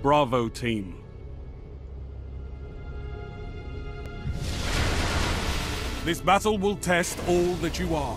Bravo team. This battle will test all that you are.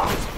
Ugh!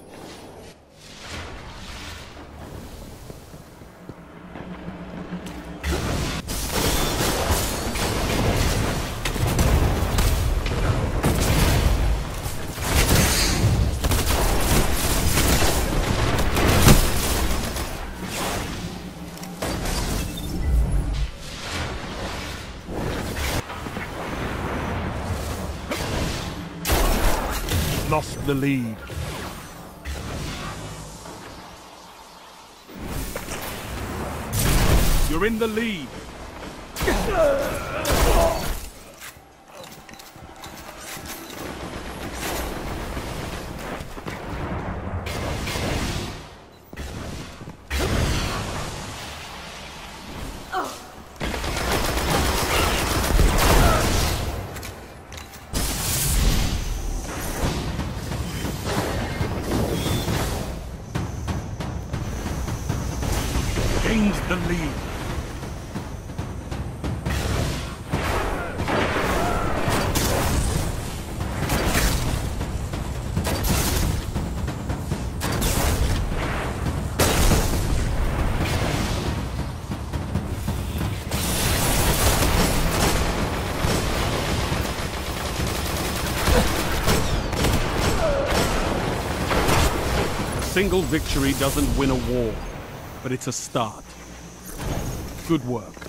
Lost the lead. You're in the lead. Oh. Gains the lead. A single victory doesn't win a war, but it's a start. Good work.